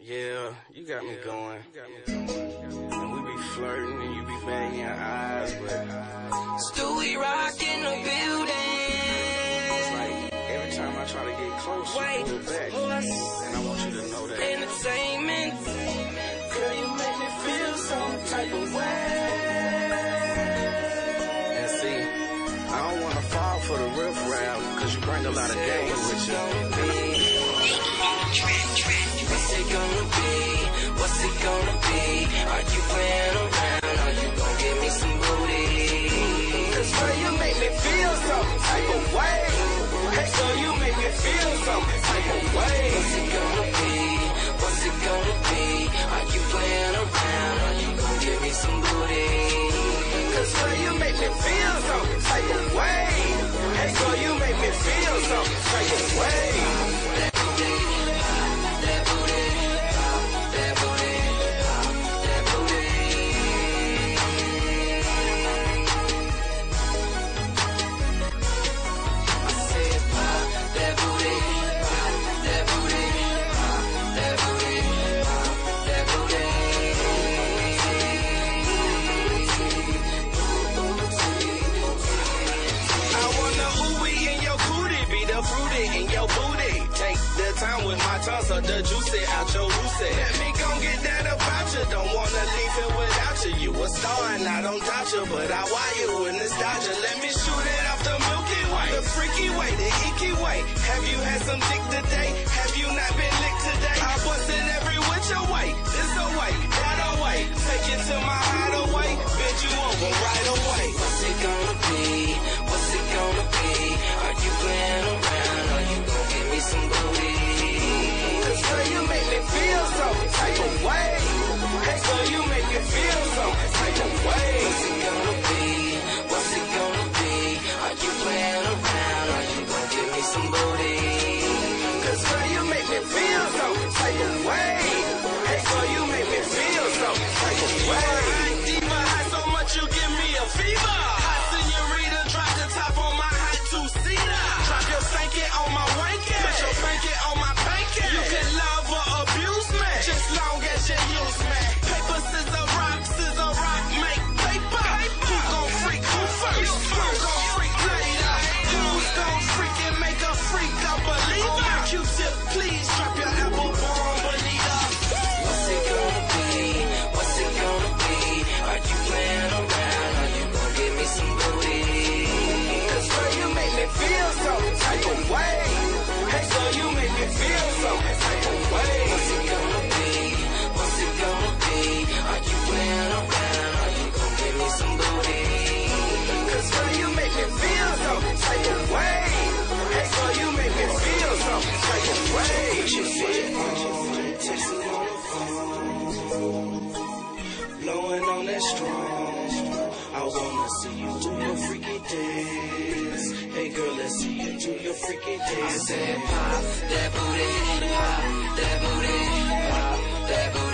Yeah, you got me going. And we be flirting and you be bagging your eyes, but Stuey Rock in the building. it's like every time I try to get close, you pull back. And I want you to know that. entertainment? Girl, you make me feel some type of way. And see, I don't wanna fall for the riff raff, cause you bring a lot of game with you. What's it gonna be? What's it gonna be? Are you playing around? Are you gonna give me some booty? Cause girl, you make me feel some type of way. Hey, girl, you make me feel some the fruity in your booty. Take the time with my tongue, so the juicy out your juicy. Let me gon' get that about you. Don't wanna leave it without you. You a star and I don't doubt you, but I wire you in nostalgia. Let me shoot it off the Milky Way, the freaky way, the icky way. Have you had some dick today? Please drop strong. I wanna see you do your freaky dance. Hey girl, let's see you do your freaky dance. I said pop that booty, pop that booty, pop that booty.